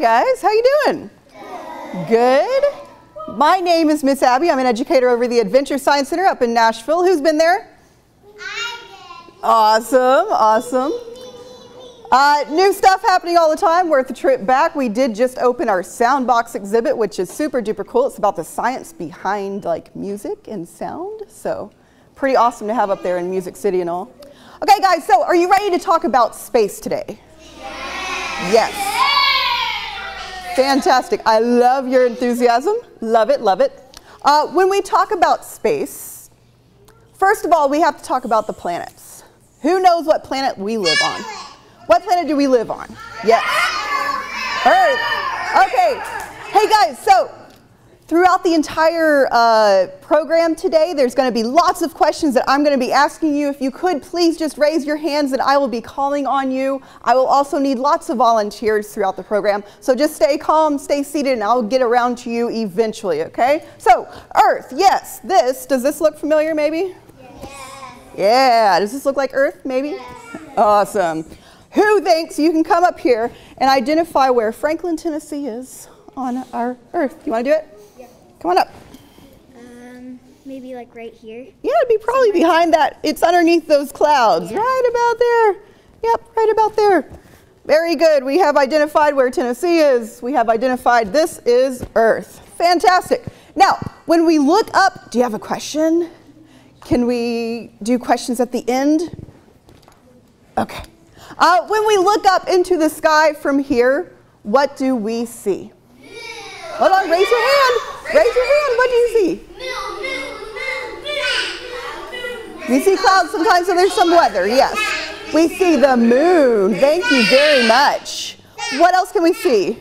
Guys, how you doing? Good. My name is Miss Abby. I'm an educator over the Adventure Science Center up in Nashville. Who's been there? I did. Awesome, awesome. Uh, new stuff happening all the time. Worth a trip back. We did just open our Soundbox exhibit, which is super duper cool. It's about the science behind like music and sound. So pretty awesome to have up there in Music City and all. Okay, guys. So are you ready to talk about space today? Yes. yes. Fantastic. I love your enthusiasm. Love it, love it. Uh, when we talk about space, first of all, we have to talk about the planets. Who knows what planet we live on? What planet do we live on? Yes. Earth. Okay. Hey guys, so throughout the entire uh, program today, there's going to be lots of questions that I'm going to be asking you. If you could, please just raise your hands and I will be calling on you. I will also need lots of volunteers throughout the program. So just stay calm, stay seated, and I'll get around to you eventually, okay? So, Earth, yes, this, does this look familiar maybe? Yeah, does this look like Earth maybe? Awesome. Who thinks you can come up here and identify where Franklin, Tennessee is on our Earth? You want to do it? Come on up. Um, maybe like right here. Yeah, it'd be probably behind that. It's underneath those clouds, Yeah. right about there. Yep, right about there. Very good. We have identified where Tennessee is. We have identified this is Earth. Fantastic. Now, when we look up, do you have a question? Can we do questions at the end? Okay. Uh, when we look up into the sky from here, what do we see? Hold on, raise your hand. Raise your hand. What do you see? We see clouds sometimes, so there's some weather, yes. We see the moon. Thank you very much. What else can we see?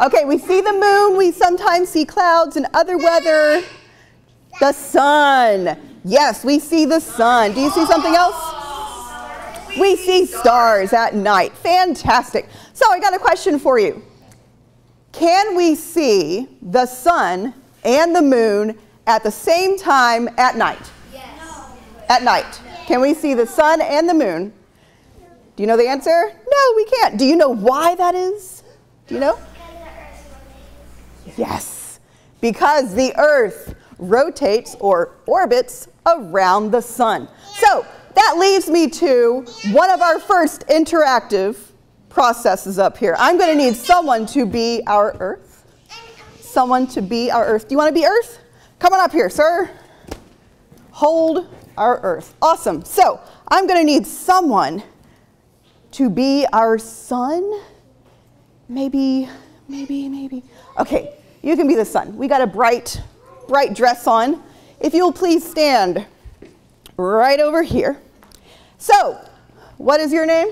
Okay, we see the moon. We sometimes see clouds and other weather. The sun. Yes, we see the sun. Do you see something else? We see stars at night. Fantastic. So I got a question for you. Can we see the sun and the moon at the same time at night? Yes. At night. Can we see the sun and the moon? Do you know the answer? No, we can't. Do you know why that is? Do you know? Yes, because the earth rotates or orbits around the sun. So that leaves me to one of our first interactive processes up here. I'm going to need someone to be our earth. Someone to be our earth. Do you want to be earth? Come on up here, sir. Hold our earth. Awesome. So I'm going to need someone to be our sun. Maybe, maybe, maybe. Okay, you can be the sun. We got a bright, bright dress on. If you'll please stand right over here. So, what is your name?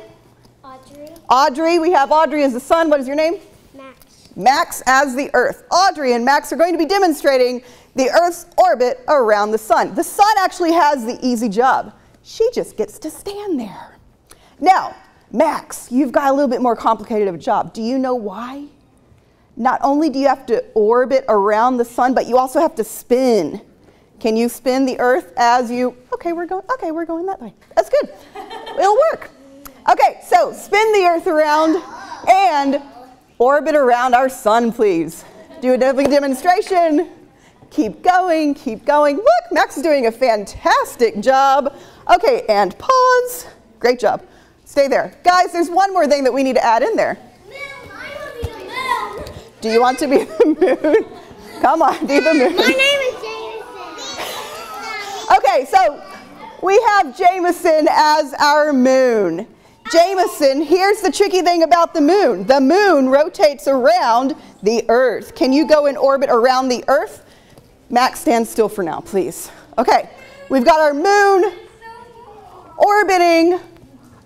Audrey. We have Audrey as the sun. What is your name? Max. Max as the Earth. Audrey and Max are going to be demonstrating the Earth's orbit around the sun. The sun actually has the easy job. She just gets to stand there. Now, Max, you've got a little bit more complicated of a job. Do you know why? Not only do you have to orbit around the sun, but you also have to spin. Can you spin the Earth as you? Okay, we're going. Okay, we're going that way. That's good. It'll work. Okay, so spin the Earth around and orbit around our sun, please. Do a demonstration. Keep going, keep going. Look, Max is doing a fantastic job. Okay, and pause. Great job. Stay there. Guys, there's one more thing that we need to add in there. Do you want to be the moon? Come on, be the moon. My name is Jameson. Okay, so we have Jameson as our moon. Jameson, here's the tricky thing about the moon. The moon rotates around the earth. Can you go in orbit around the earth? Max, stand still for now, please. Okay, we've got our moon orbiting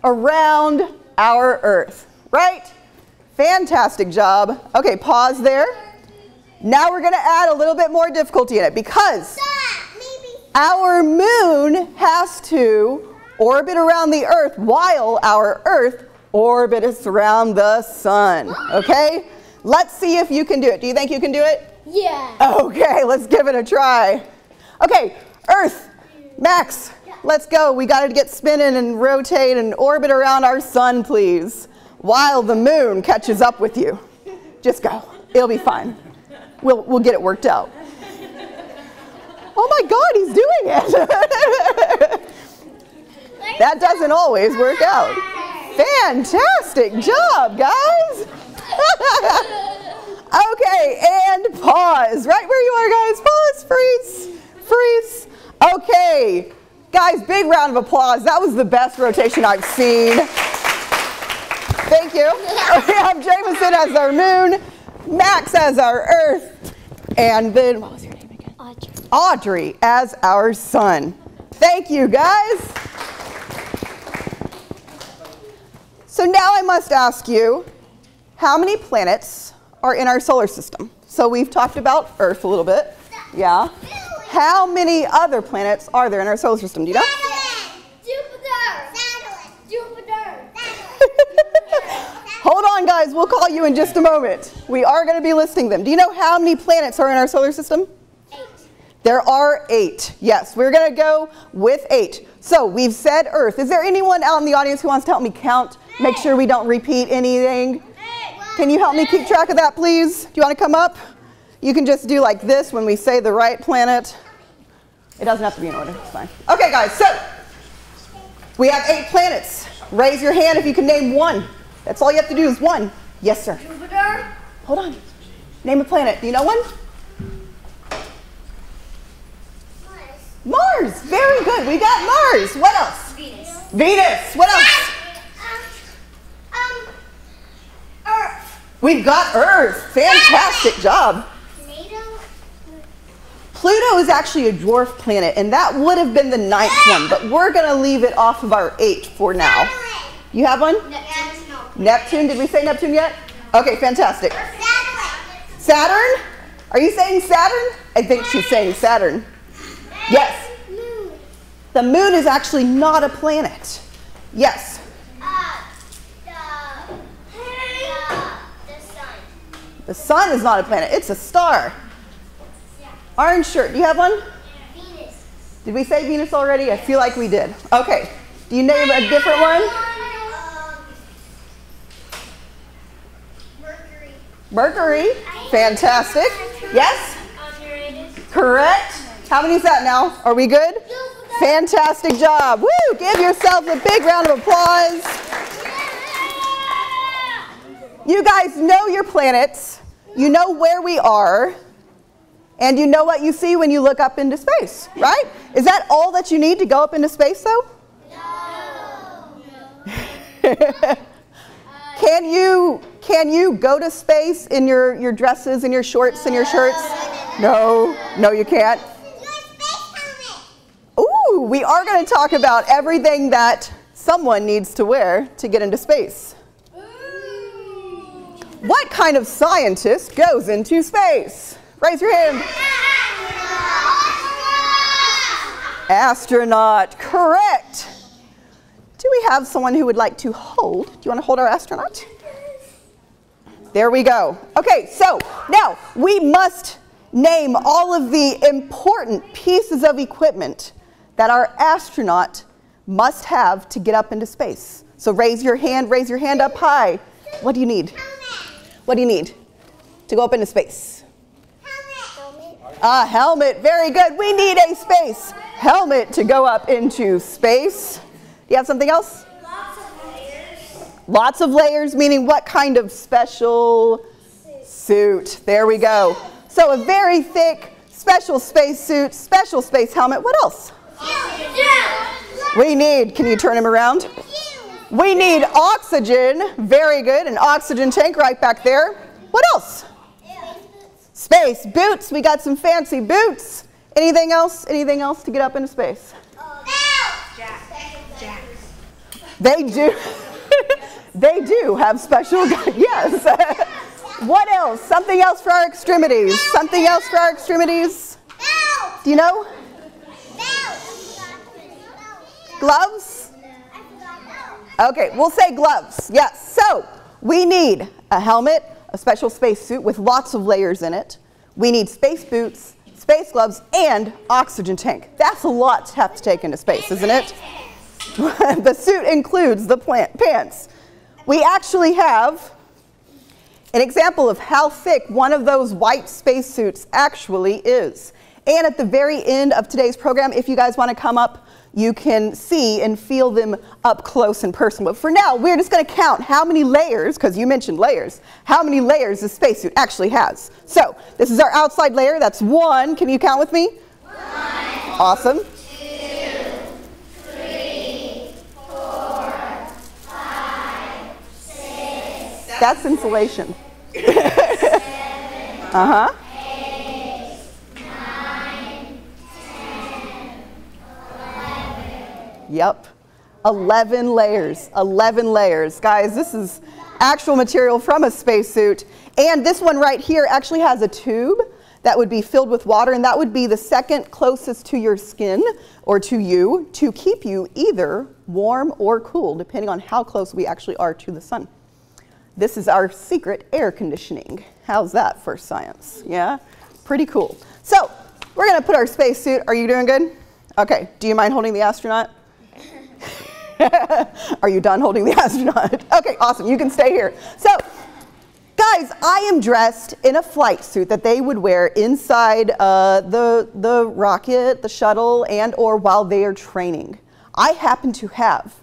around our earth, right? Fantastic job. Okay, pause there. Now we're going to add a little bit more difficulty in it because our moon has to orbit around the earth while our earth orbits around the sun. Okay? Let's see if you can do it. Do you think you can do it? Yeah. Okay, let's give it a try. Okay, Earth, Max, let's go. We got to get spinning and rotate and orbit around our sun, please. while the moon catches up with you. Just go. It'll be fine. We'll, we'll get it worked out. Oh my God, he's doing it. that doesn't always work out. Fantastic job, guys. okay, and pause. Right where you are, guys. Pause, freeze, freeze. Okay, guys, big round of applause. That was the best rotation I've seen. Thank you. We have Jameson as our moon, Max as our earth, and then, what was your name again? Audrey. Audrey as our sun. Thank you, guys. So now I must ask you, how many planets are in our solar system? So we've talked about Earth a little bit. Yeah. How many other planets are there in our solar system? Do you know? Jupiter. Jupiter. Hold on, guys. We'll call you in just a moment. We are going to be listing them. Do you know how many planets are in our solar system? Eight. There are eight. Yes, we're going to go with eight. So we've said Earth. Is there anyone out in the audience who wants to help me count? Make sure we don't repeat anything. Can you help me keep track of that, please? Do you want to come up? You can just do like this when we say the right planet. It doesn't have to be in order. It's fine. Okay, guys. So we have eight planets. Raise your hand if you can name one. That's all you have to do is one. Yes, sir. Jupiter. Hold on. Name a planet. Do you know one? Mars. Very good. We got Mars. What else? Venus. Venus. What else? Um. Earth. We've got Earth. Fantastic job. Pluto is actually a dwarf planet, and that would have been the ninth one, but we're going to leave it off of our eight for now. You have one? Neptune. Did we say Neptune yet? Okay, fantastic. Saturn? Are you saying Saturn? I think she's saying Saturn. Yes. The moon is actually not a planet. Yes. Uh. The. The. The sun. The sun is not a planet. It's a star. Orange shirt. Do you have one? Venus. Did we say Venus already? I feel like we did. Okay. Do you name a different one? Mercury. Mercury. Fantastic. Yes? Correct. How many is that now? Are we good? Fantastic job. Woo! Give yourself a big round of applause. You guys know your planets. You know where we are. And you know what you see when you look up into space, right? Is that all that you need to go up into space, though? No. can you can you go to space in your, your dresses and your shorts and your shirts? No, no, you can't. Ooh, we are going to talk about everything that someone needs to wear to get into space. What kind of scientist goes into space? Raise your hand. Astronaut, correct. Do we have someone who would like to hold? Do you want to hold our astronaut? There we go. Okay, so now we must name all of the important pieces of equipment that our astronaut must have to get up into space. So raise your hand, raise your hand up high. What do you need? What do you need to go up into space? Helmet. A helmet, very good. We need a space helmet to go up into space. Do you have something else? Lots of layers, Lots of layers, meaning what kind of special suit? There we go. So a very thick, special space suit, special space helmet. What else? We need, can you turn him around? We need oxygen. Very good. An oxygen tank right back there. What else? Space boots. We got some fancy boots. Anything else? Anything else to get up into space? They do. they do have special. yes. what else? Something else for our extremities. Something else for our extremities. Do you know? Gloves? Okay, we'll say gloves. Yes. So we need a helmet, a special space suit with lots of layers in it. We need space boots, space gloves, and oxygen tank. That's a lot to have to take into space, isn't it? the suit includes the pants. we actually have an example of how thick one of those white spacesuits actually is. And at the very end of today's program, if you guys want to come up, you can see and feel them up close and personal. But for now, we're just going to count how many layers, because you mentioned layers, how many layers the spacesuit actually has. So this is our outside layer. That's one. Can you count with me? One. Awesome. Two, three, four, five, six. That's insulation. uh huh. Yep. 11 layers. 11 layers. Guys, this is actual material from a spacesuit. And this one right here actually has a tube that would be filled with water, and that would be the second closest to your skin or to you to keep you either warm or cool, depending on how close we actually are to the sun. This is our secret air conditioning. How's that for science? Yeah? Pretty cool. So, we're to put our spacesuit. Are you doing good? Okay. Do you mind holding the astronaut? Are you done holding the astronaut? okay, awesome. You can stay here. So, guys, I am dressed in a flight suit that they would wear inside uh, the, the rocket, the shuttle, and or while they are training. I happen to have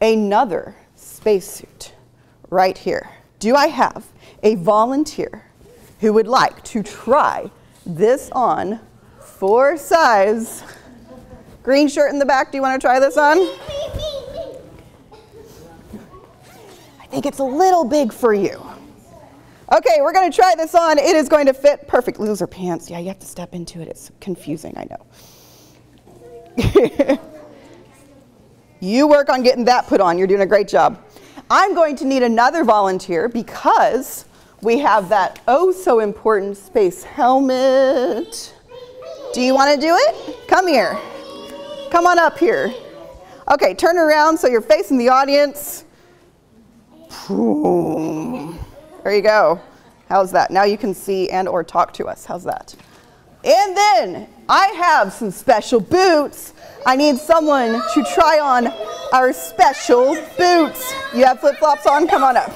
another spacesuit right here. Do I have a volunteer who would like to try this on for size? Green shirt in the back, do you want to try this on? I think it's a little big for you. Okay, we're going to try this on. It is going to fit perfectly. Those are pants. Yeah, you have to step into it. It's confusing, I know. you work on getting that put on. You're doing a great job. I'm going to need another volunteer because we have that oh so important space helmet. Do you want to do it? Come here. Come on up here. Okay, turn around so you're facing the audience. There you go. How's that? Now you can see and or talk to us. How's that? And then I have some special boots. I need someone to try on our special boots. You have flip-flops on? Come on up.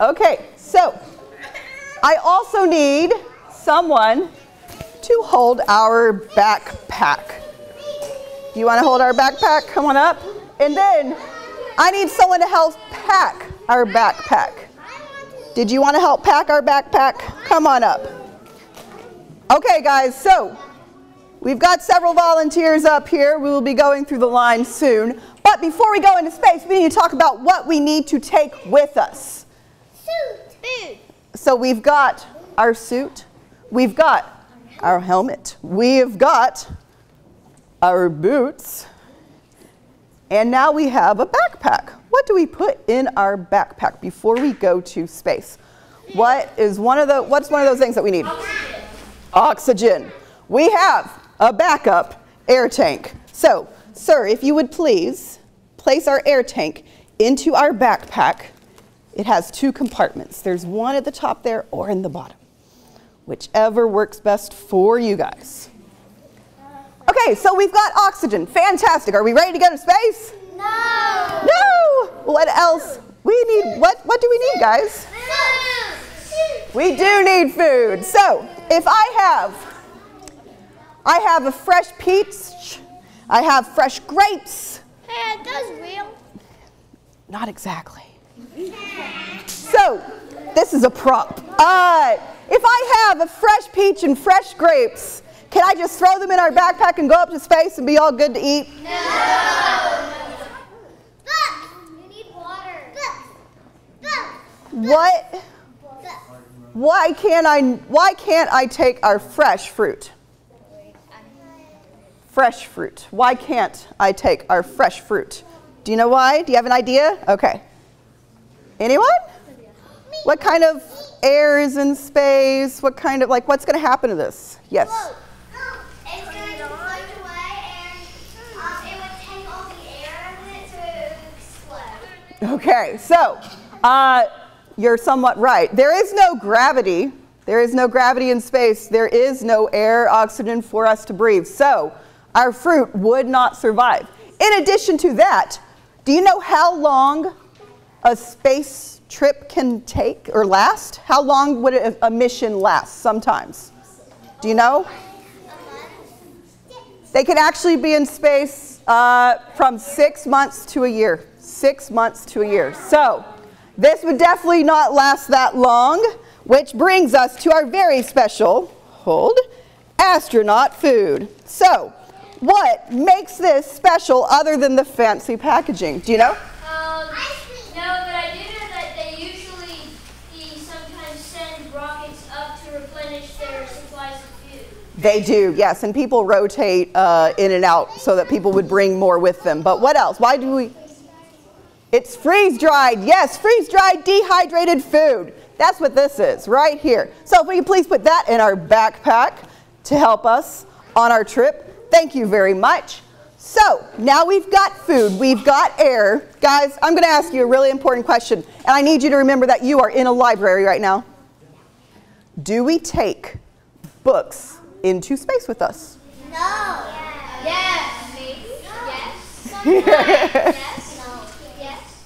Okay, so I also need someone to hold our backpack. Do you want to hold our backpack? Come on up. And then I need someone to help pack our backpack. Did you want to help pack our backpack? Come on up. Okay, guys, so we've got several volunteers up here. We will be going through the line soon. But before we go into space, we need to talk about what we need to take with us. Suit. Food. So we've got our suit. We've got our helmet. We have got our boots. And now we have a backpack. What do we put in our backpack before we go to space? What is one of the what's one of those things that we need? Oxygen. Oxygen. We have a backup air tank. So, sir, if you would please place our air tank into our backpack. It has two compartments. There's one at the top there or in the bottom whichever works best for you guys. Okay, so we've got oxygen. Fantastic. Are we ready to go to space? No. No. What else? We need what what do we need, guys? Food. We do need food. So, if I have I have a fresh peach, I have fresh grapes. Hey, it does real. Not exactly. So, this is a prop. Uh, if I have a fresh peach and fresh grapes, can I just throw them in our backpack and go up to space and be all good to eat? No. You need water. What? Why can't I why can't I take our fresh fruit? Fresh fruit. Why can't I take our fresh fruit? Do you know why? Do you have an idea? Okay. Anyone? What kind of air is in space? What kind of, like, what's going to happen to this? Yes? It's going to float away and um, it would take all the air in it to explode. Okay, so uh, you're somewhat right. There is no gravity. There is no gravity in space. There is no air, oxygen for us to breathe. So our fruit would not survive. In addition to that, Do you know how long a space trip can take or last? How long would a, mission last sometimes? Do you know? They can actually be in space uh, from six months to a year. Six months to a year. So this would definitely not last that long, which brings us to our very special, hold, astronaut food. So what makes this special other than the fancy packaging? Do you know? Um, no, but I do know that they usually they sometimes send rockets up to replenish their supplies of food. They do, yes, and people rotate uh, in and out so that people would bring more with them. But what else? Why do we? It's freeze dried. Yes, freeze dried dehydrated food. That's what this is right here. So if we can please put that in our backpack to help us on our trip. Thank you very much. So now we've got food, we've got air. Guys, I'm going to ask you a really important question, and I need you to remember that you are in a library right now. Do we take books into space with us? No. Yes. Yes. yes. Yes.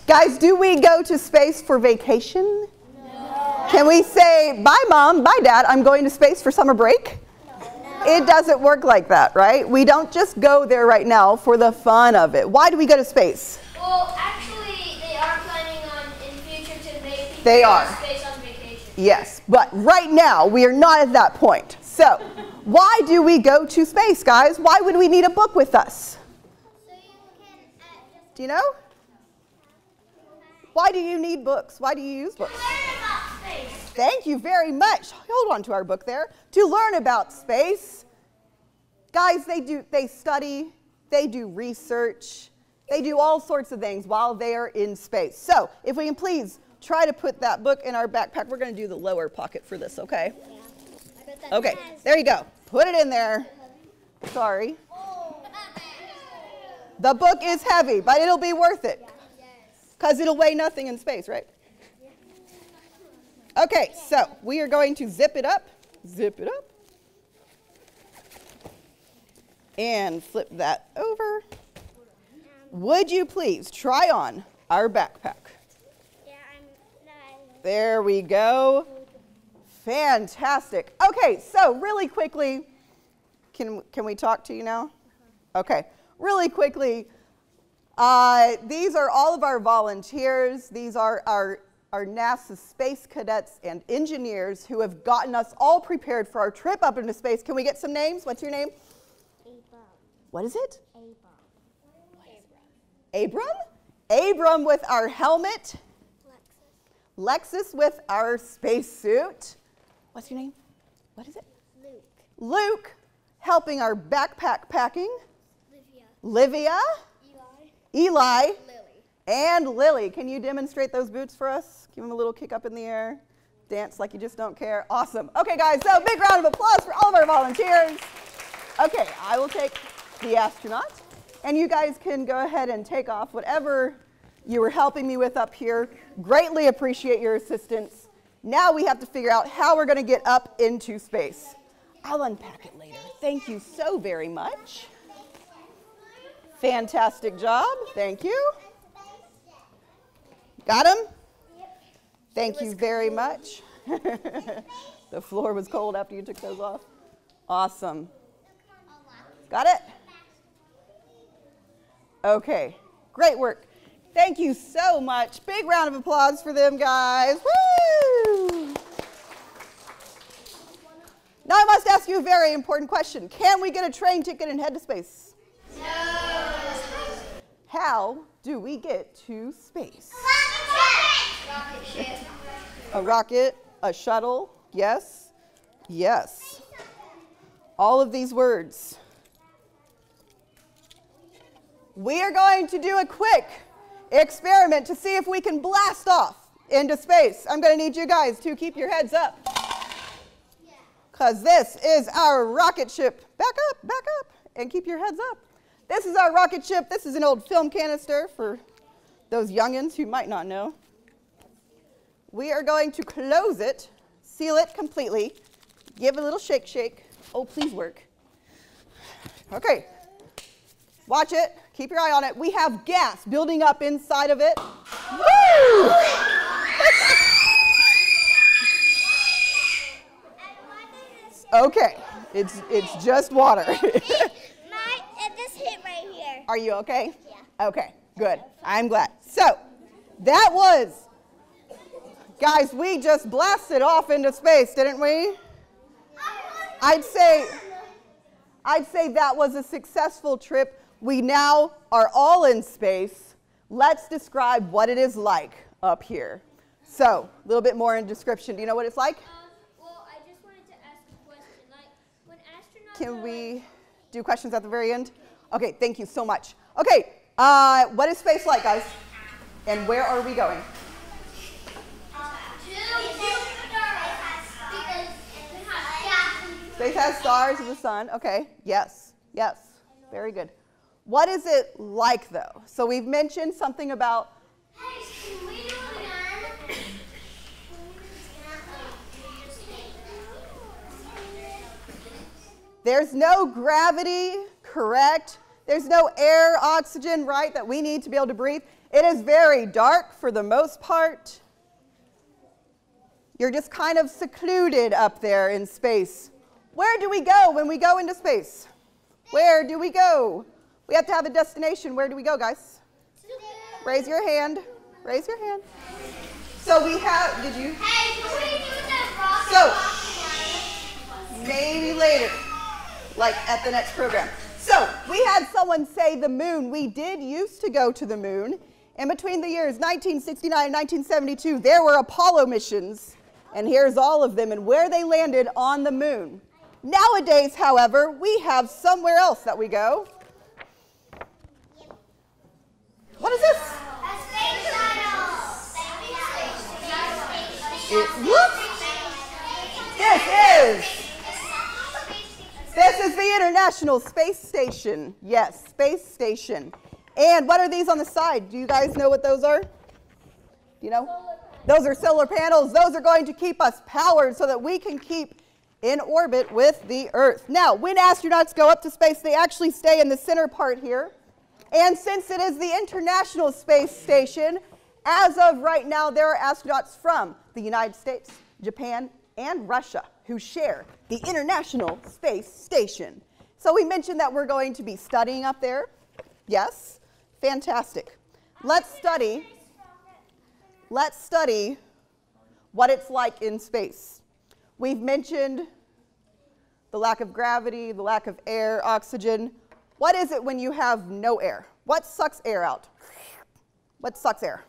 Guys, do we go to space for vacation? No. Can we say, bye, mom, bye, dad, I'm going to space for summer break? No. It doesn't work like that, right? We don't just go there right now for the fun of it. Why do we go to space? Well, actually, they are planning on in future to make They go to are. space on vacation. Yes, but right now we are not at that point. So, why do we go to space, guys? Why would we need a book with us? So you can uh, just Do you know? Why do you need books? Why do you use books? learn about space. Thank you very much. Hold on to our book there. To learn about space. Guys, they do they study, they do research, they do all sorts of things while they are in space. So, if we can please try to put that book in our backpack. We're going to do the lower pocket for this, okay? Okay. There you go. Put it in there. Sorry. Oh. The book is heavy, but it'll be worth it. Cuz it'll weigh nothing in space, right? Okay, so we are going to zip it up, zip it up, and flip that over. Would you please try on our backpack? There we go. Fantastic. Okay, so really quickly, can, can we talk to you now? Okay, really quickly, uh, these are all of our volunteers. These are our, our NASA space cadets and engineers who have gotten us all prepared for our trip up into space. Can we get some names? What's your name? Abram. What is it? Abram? Abram Abram with our helmet. Lexus with our spacesuit. What's your name? What is it? Luke. Luke helping our backpack packing. Livia. Livia, Eli. Lily. and Lily. Can you demonstrate those boots for us? Give them a little kick up in the air. Dance like you just don't care. Awesome. Okay, guys, so big round of applause for all of our volunteers. Okay, I will take the astronaut, and you guys can go ahead and take off whatever you were helping me with up here. Greatly appreciate your assistance. Now we have to figure out how we're going to get up into space. I'll unpack it later. Thank you so very much. Fantastic job. Thank you. Got him? Thank you very much. the floor was cold after you took those off. Awesome. Got it? Okay. Great work. Thank you so much. Big round of applause for them, guys. Woo! Now I must ask you a very important question. Can we get a train ticket and head to space? No. How do we get to space? Rocket ship. A rocket, a shuttle, yes, yes. All of these words. We are going to do a quick experiment to see if we can blast off into space. I'm going to need you guys to keep your heads up. Because this is our rocket ship. Back up, back up, and keep your heads up. This is our rocket ship. This is an old film canister for those youngins who might not know. We are going to close it, seal it completely, give it a little shake, shake. Oh, please work. Okay. watch it, keep your eye on it. We have gas building up inside of it. Woo! okay, it's, it's just water. My, it just hit right here. Are you okay? Yeah. Okay, good. I'm glad. So, that was, guys, we just blasted off into space, didn't we? I'd say, I'd say that was a successful trip. We now are all in space. Let's describe what it is like up here. So, a little bit more in description. Do you know what it's like? Uh, well, I just wanted to ask a question. Like, when astronauts Can we do questions at the very end? Okay, thank you so much. Okay, uh, what is space like, guys? And where are we going? Space has stars and the sun. Okay, yes, yes, very good. What is it like, though? So we've mentioned something about there's no gravity, correct? There's no air, oxygen, right, that we need to be able to breathe. It is very dark for the most part. You're just kind of secluded up there in space. Where do we go when we go into space? Where do we go? We have to have a destination. Where do we go, guys? Raise your hand. Raise your hand. So we have, did you? So, maybe later, like at the next program. So, we had someone say the moon. We did used to go to the moon. And between the years 1969 and 1972, there were Apollo missions. And here's all of them and where they landed on the moon. Nowadays, however, we have somewhere else that we go. What is this? It, whoops. This is this is International Space Station. Yes, Space Station. And what are these on the side? Do you guys know what those are? You know? Those are solar panels. Those are going to keep us powered so that we can keep in orbit with the Earth. Now, when astronauts go up to space, they actually stay in the center part here. And since it is the International Space Station, as of right now, there are astronauts from the United States, Japan, and Russia who share the International Space Station. So we mentioned that we're going to be studying up there. Yes? Fantastic. Let's study. Let's study what it's like in space. We've mentioned the lack of gravity, the lack of air, oxygen. What is it when you have no air? What sucks air out? What sucks air?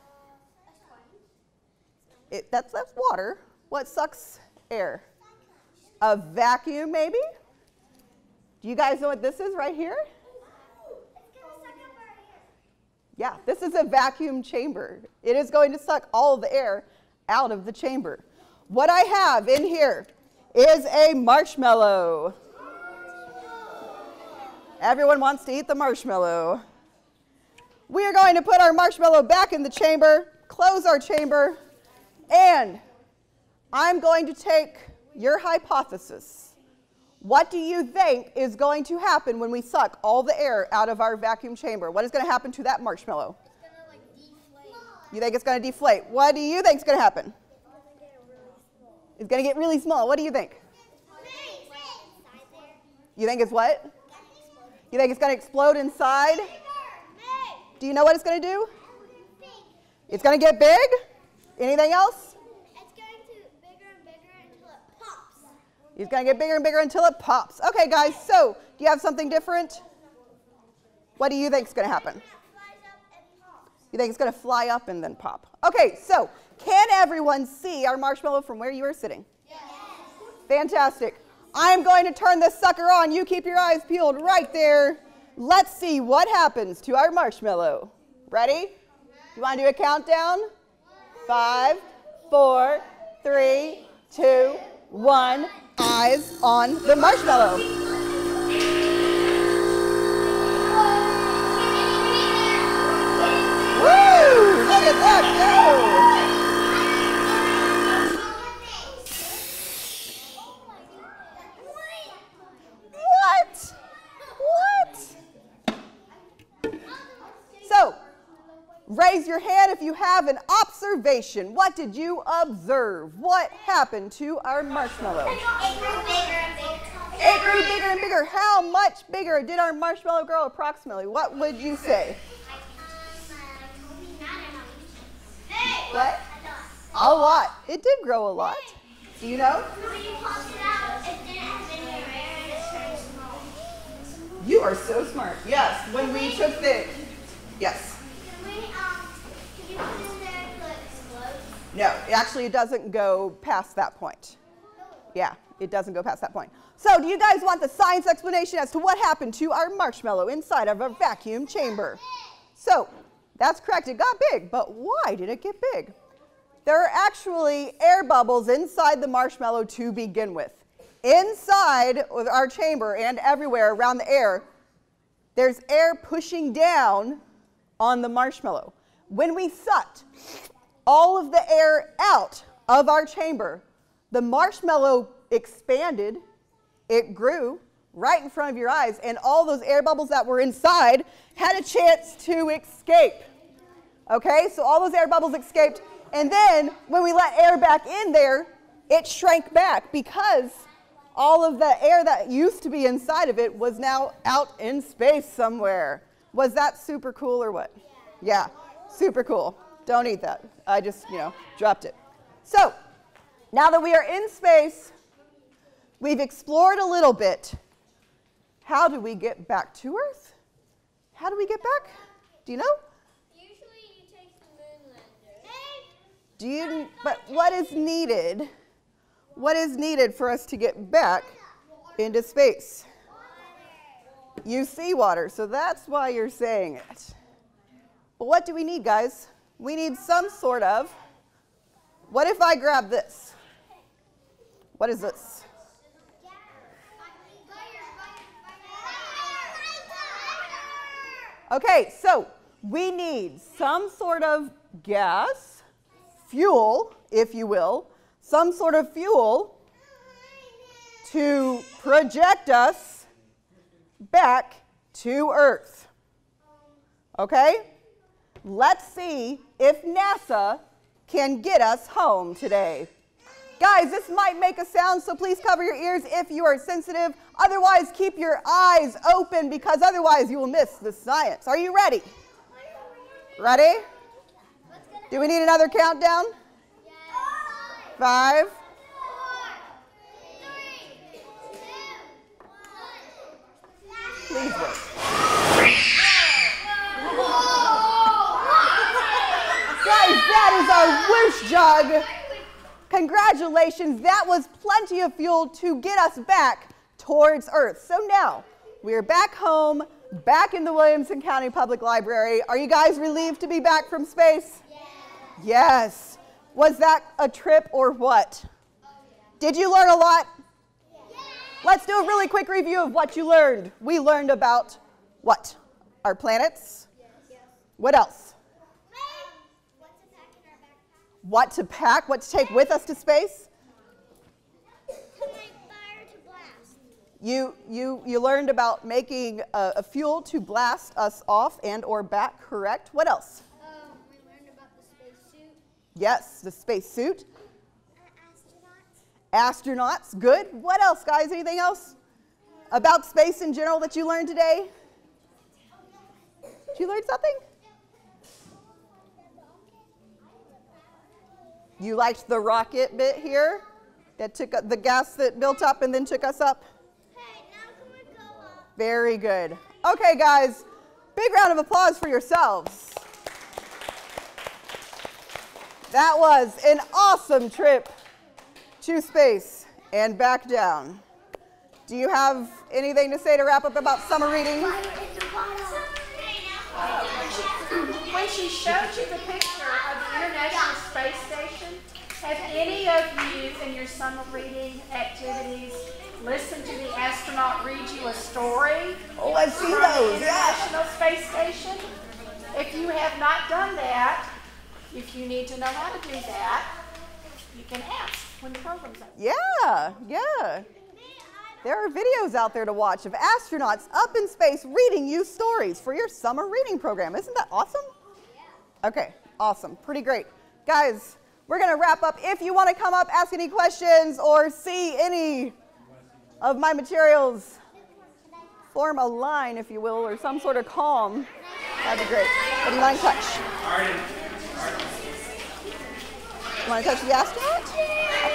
It, that's, that's water. What sucks air? A vacuum, maybe? Do you guys know what this is right here? Yeah, this is a vacuum chamber. It is going to suck all the air out of the chamber. What I have in here is a marshmallow. Everyone wants to eat the marshmallow. We are going to put our marshmallow back in the chamber, close our chamber, and I'm going to take your hypothesis. What do you think is going to happen when we suck all the air out of our vacuum chamber? What is going to happen to that marshmallow? You think it's going to deflate? What do you think is going to happen? It's going to get really small. What do you think? You think it's what? You think it's going to explode inside? Do you know what it's going to do? It's going to get big? Anything else? It's going to bigger and bigger until it pops. It's going to get bigger and bigger until it pops. Okay, guys, so do you have something different? What do you think is going to happen? It flies up and pops. You think it's going to fly up and then pop? Okay, so can everyone see our marshmallow from where you are sitting? Yes. Fantastic. I'm going to turn this sucker on. You keep your eyes peeled right there. Let's see what happens to our marshmallow. Ready? You want to do a countdown? Five, four, three, two, one. Eyes on the marshmallow. Woo! Look at that go! What? What? Raise your hand if you have an observation. What did you observe? What happened to our marshmallow? It grew bigger and bigger. It grew bigger and bigger. How much bigger did our marshmallow grow approximately? What would you say? What? A lot. It did grow a lot. Do you know? You popped it out, it didn't have any air and it turned small. You are so smart. Yes. When we took the. Yes. Um, Can we, um, can you put it in there to explode? No, actually it doesn't go past that point. Yeah, it doesn't go past that point. So, do you guys want the science explanation as to what happened to our marshmallow inside of a vacuum chamber? So, that's correct. It got big, but why did it get big? There are actually air bubbles inside the marshmallow to begin with. Inside our chamber and everywhere around the air, there's air pushing down on the marshmallow. When we sucked all of the air out of our chamber, the marshmallow expanded, it grew right in front of your eyes, and all those air bubbles that were inside had a chance to escape. Okay, so all those air bubbles escaped, and then when we let air back in there, it shrank back because all of the air that used to be inside of it was now out in space somewhere. Was that super cool or what? Yeah, super cool. Don't eat that. I just, you know, dropped it. So, now that we are in space, we've explored a little bit. How do we get back to Earth? How do we get back? Do you know? Usually you take the moon lander. Do you but what is needed? What is needed for us to get back into space? You see water, so that's why you're saying it. But what do we need, guys? We need some sort of What if I grab this? What is this? Okay, so we need some sort of gas, fuel, if you will, some sort of fuel to project us back to Earth. Okay? Let's see if NASA can get us home today. Guys, this might make a sound, so please cover your ears if you are sensitive. Otherwise, keep your eyes open because otherwise you will miss the science. Are you ready? Ready? Do we need another countdown? Five. Please wait. Guys, that is jug. Congratulations, that was plenty of fuel to get us back towards Earth. So now we're back home, back in the Williamson County Public Library. Are you guys relieved to be back from space? Yes. Was that a trip or what? Did you learn a lot? Let's do a really quick review of what you learned. We learned about what? Our planets? What else? What to pack, what to take with us to space? You, you, you learned about making a, a fuel to blast us off and or back, correct? What else? Um, we learned about the spacesuit. Yes, the space suit. Astronauts, good. What else, guys? Anything else about space in general that you learned today? Did you learn something? You liked the rocket bit here that took up the gas that built up and then took us up? Hey, now can we go up? Very good. Okay, guys, big round of applause for yourselves. That was an awesome trip to space and back down. Do you have anything to say to wrap up about summer reading? Uh, when she showed you the picture of the International Space Station, have any of you in your summer reading activities listened to the astronaut read you a story Oh, let's see from the those. Yeah. International Space Station? If you have not done that, if you need to know how to do that, you can ask when the program's over. Yeah, yeah. There are videos out there to watch of astronauts up in space reading you stories for your summer reading program. Isn't that awesome? Okay, awesome. Pretty great. Guys, we're going to wrap up. If you want to come up, ask any questions, or see any of my materials, form a line, if you will, or some sort of calm. That'd be great. To touch? You want to touch the astronaut?